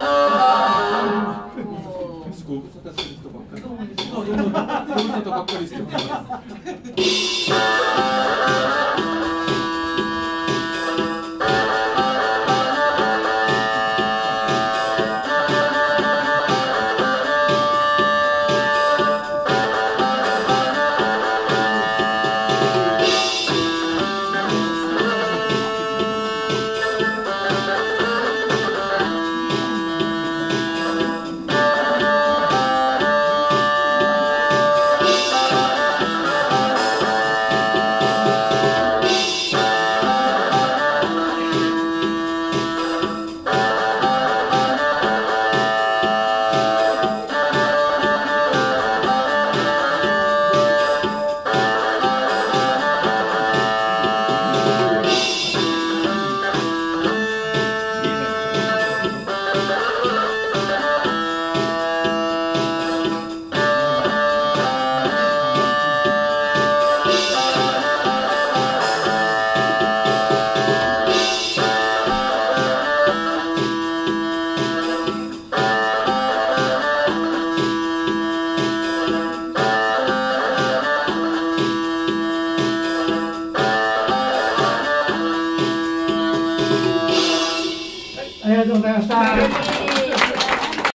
ご無沙汰する人ばっかり。ご無沙汰ばっかりしてます。ありがとうございました。